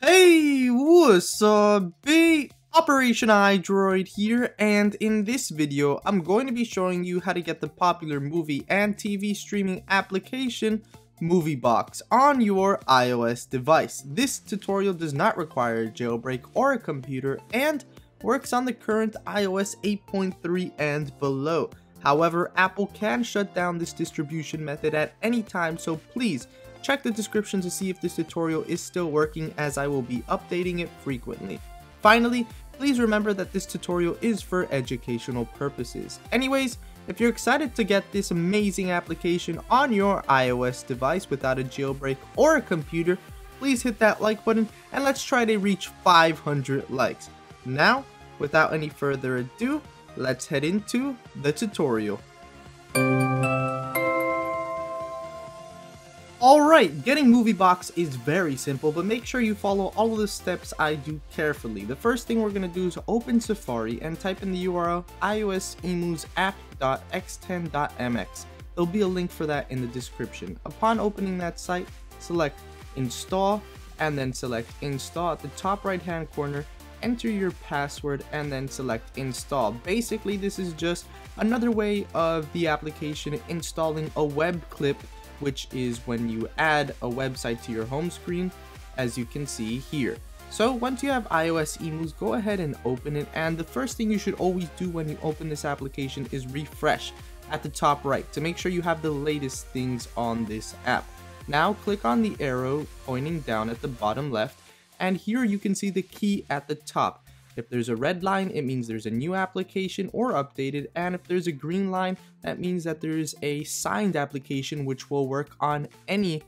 Hey, what's up, B? Operation iDroid here, and in this video, I'm going to be showing you how to get the popular movie and TV streaming application, MovieBox, on your iOS device. This tutorial does not require a jailbreak or a computer, and works on the current iOS 8.3 and below. However, Apple can shut down this distribution method at any time, so please Check the description to see if this tutorial is still working as I will be updating it frequently. Finally, please remember that this tutorial is for educational purposes. Anyways, if you're excited to get this amazing application on your iOS device without a jailbreak or a computer, please hit that like button and let's try to reach 500 likes. Now, without any further ado, let's head into the tutorial. Alright, getting MovieBox is very simple, but make sure you follow all of the steps I do carefully. The first thing we're going to do is open Safari and type in the URL iosemusapp.x10.mx. There'll be a link for that in the description. Upon opening that site, select Install, and then select Install at the top right hand corner, enter your password, and then select Install. Basically, this is just another way of the application installing a web clip which is when you add a website to your home screen, as you can see here. So once you have iOSEmus, go ahead and open it. And the first thing you should always do when you open this application is refresh at the top right to make sure you have the latest things on this app. Now click on the arrow pointing down at the bottom left and here you can see the key at the top. If there's a red line, it means there's a new application or updated, and if there's a green line, that means that there's a signed application which will work on any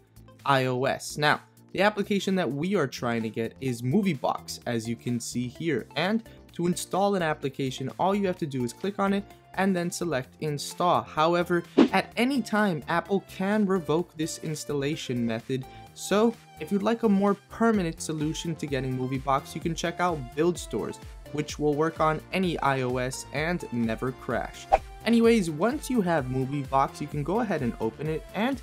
iOS. Now, the application that we are trying to get is MovieBox, as you can see here, and to install an application, all you have to do is click on it and then select install. However, at any time, Apple can revoke this installation method. So if you'd like a more permanent solution to getting MovieBox, you can check out Build Stores, which will work on any iOS and never crash. Anyways, once you have MovieBox, you can go ahead and open it and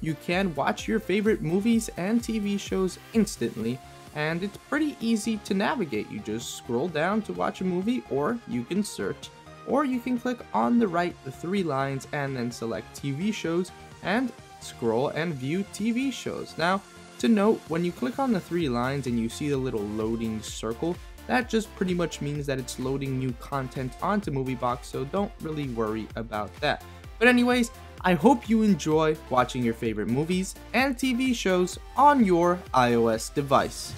you can watch your favorite movies and TV shows instantly and it's pretty easy to navigate. You just scroll down to watch a movie or you can search or you can click on the right the three lines and then select TV shows and scroll and view TV shows. Now, to note, when you click on the three lines and you see the little loading circle, that just pretty much means that it's loading new content onto MovieBox, so don't really worry about that. But anyways, I hope you enjoy watching your favorite movies and TV shows on your iOS device.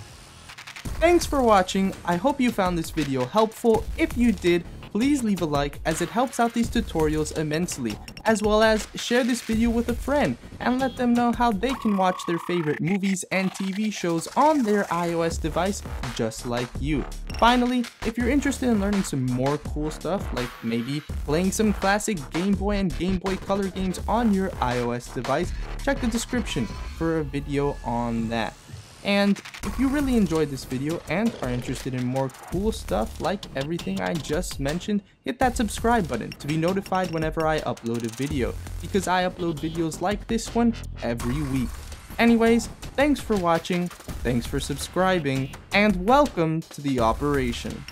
Thanks for watching, I hope you found this video helpful. If you did, please leave a like as it helps out these tutorials immensely, as well as share this video with a friend and let them know how they can watch their favorite movies and TV shows on their iOS device just like you. Finally, if you're interested in learning some more cool stuff, like maybe playing some classic Game Boy and Game Boy Color games on your iOS device, check the description for a video on that. And if you really enjoyed this video and are interested in more cool stuff like everything I just mentioned, hit that subscribe button to be notified whenever I upload a video, because I upload videos like this one every week. Anyways, thanks for watching, thanks for subscribing, and welcome to the operation.